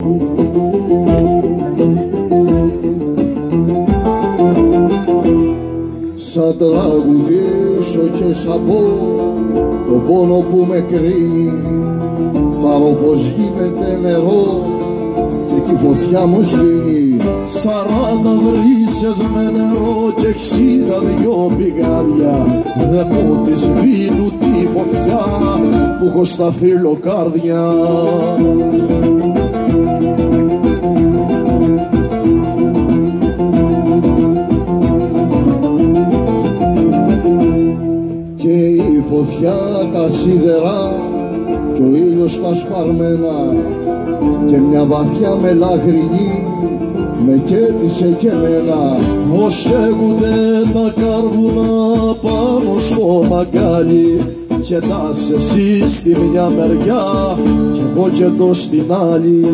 Σαν τραγουδήσω και σαν πω το πόνο που με κρίνει θα πως γίνεται νερός και τη φωτιά μου σβήνει. Σαράντα βρύσες με νερό και εξήντα δυο πηγάδια δεν μου τη σβήνουν τη φωτιά που έχω στα φιλοκάρδια και ο ήλιος τα σπαρμένα και μια βαθιά μελαγρινή με κέρδισε και μένα Ως έγουνε τα κάρβουνα πάνω στο μαγκάλι και τα εσύ στη μια μεριά και εγώ και το στην άλλη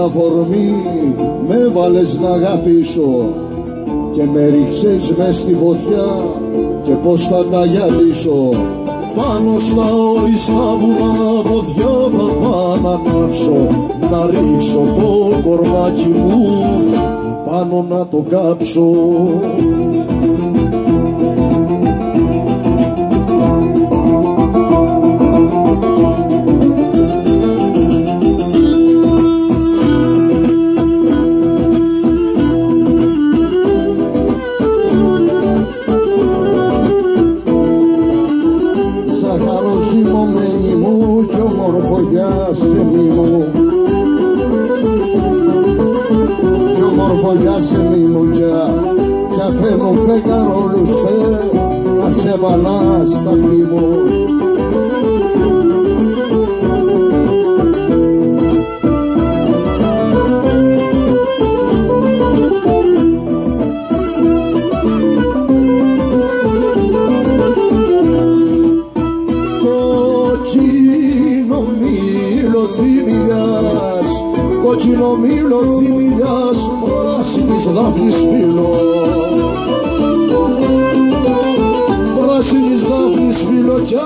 για ποια φορμή με βάλες να αγαπήσω. Και με ρίξες μες στη φωτιά και πως θα τα γυαλίσω. Πάνω στα όριστα βουνά ποδιά θα πάω να κάψω. Να ρίξω το κορμάκι μου πάνω να το κάψω μου κι ομορφωγιά σε μη μου. Κι ομορφωγιά σε μη μου κι αφέ μου φεγγαρόλους θε να σε βαλά στα μου μήλο τσιμιλιάς, κόκκινο μήλο τσιμιλιάς, πράσινης δάφνης φύλλο. Πράσινης δάφνης φύλλο κι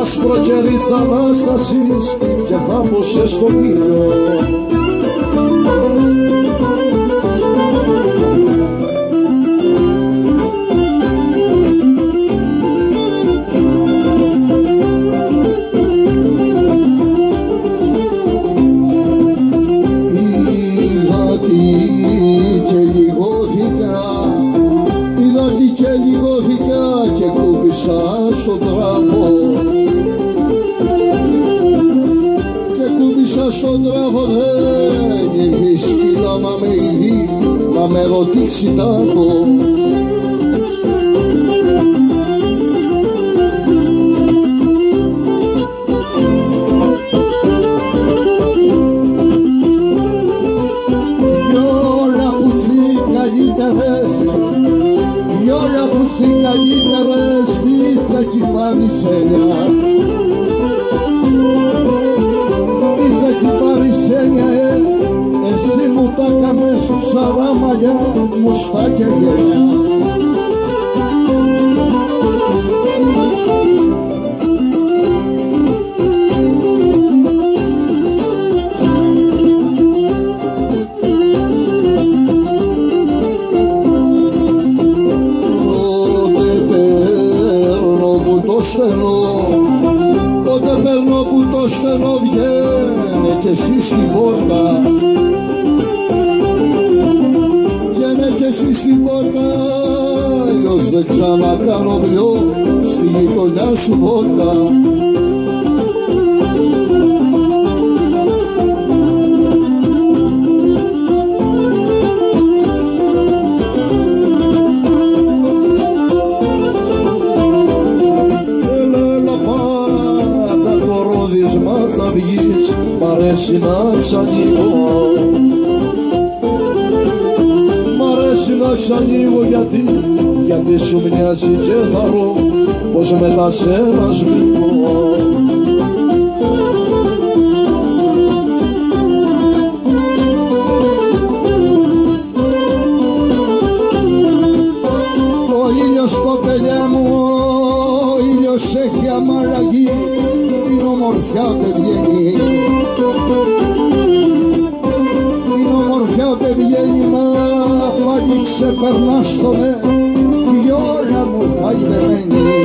άσπρο κερίτσα Ανάστασης και θάμπωσε στο μήλο. Στο τράγο Και κούμπησα στον τράγο δεν ήρθε σκύλα να με ειδεί να με ρωτήσει τάκο παρισένια Πίτσα κι παρισένια ε. Εσύ μου τα κάμε σου ψαρά μαλλιά Μουστά και γέλια στενό. Πότε παίρνω που το στενό Βγαίνε κι εσύ στην πόρτα Βγαίνε κι εσύ στην πόρτα Αλλιώς δεν ξανακάνω βιό Στη γειτονιά σου πόρτα το ρόδισμα θα βγεις Μ' αρέσει να ξανοίγω Μ' αρέσει να ξανοίγω γιατί Γιατί σου μοιάζει και θαρώ Πως μετά σένα σβήνω πάλι ξεπερνά στο ναι κι όλα μου χαϊδεμένη